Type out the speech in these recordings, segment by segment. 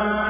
الله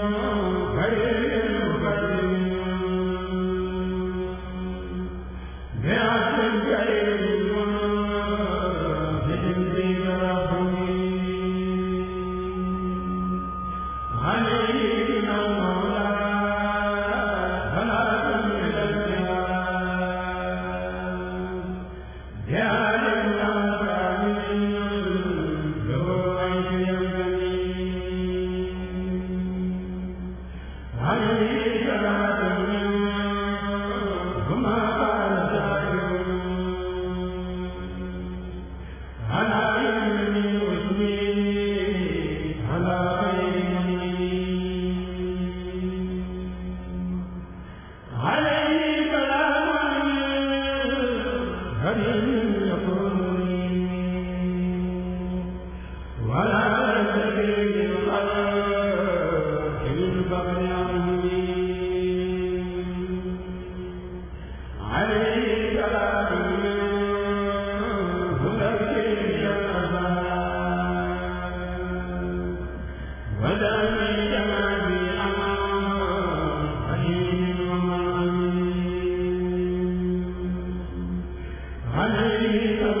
Bendita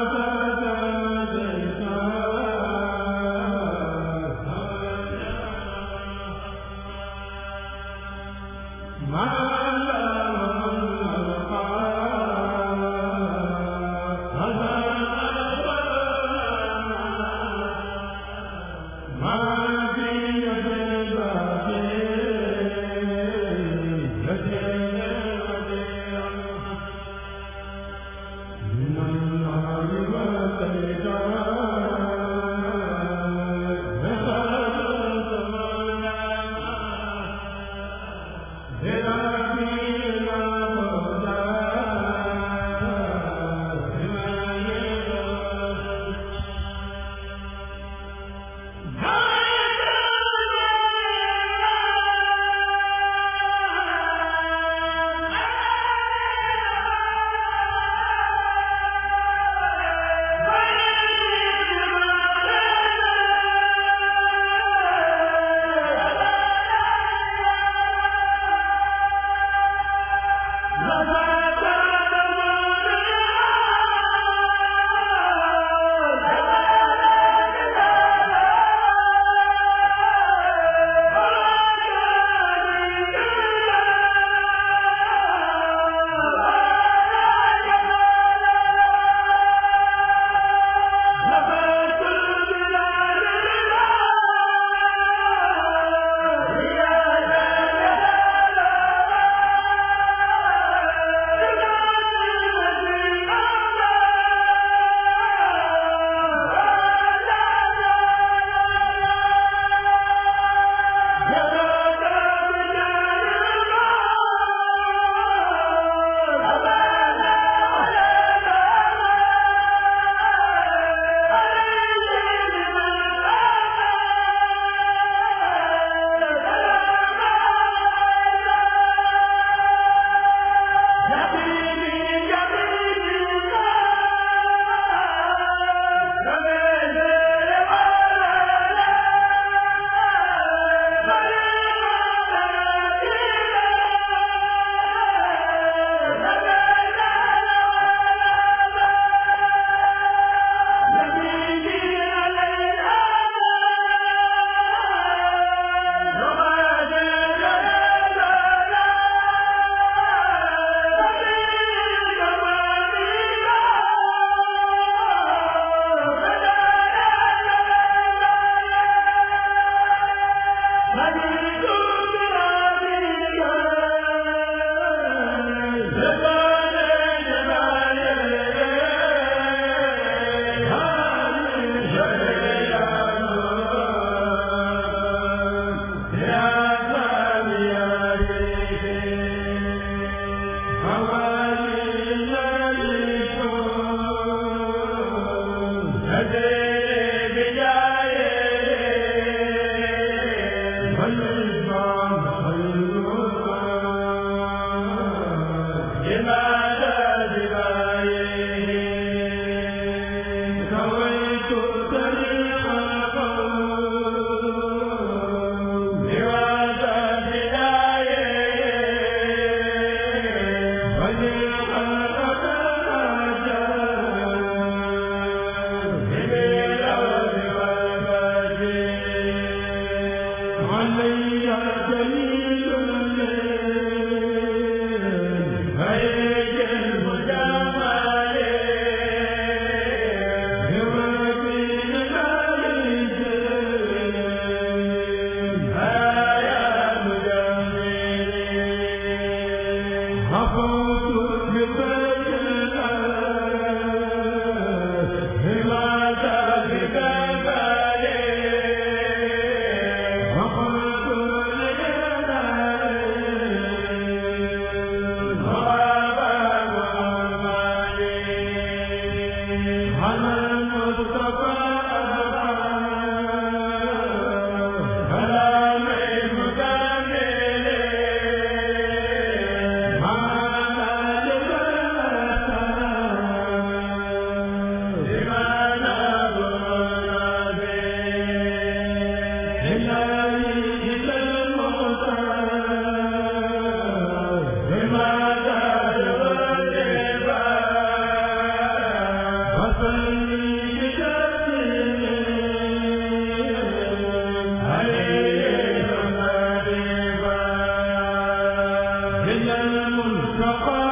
هذا فقال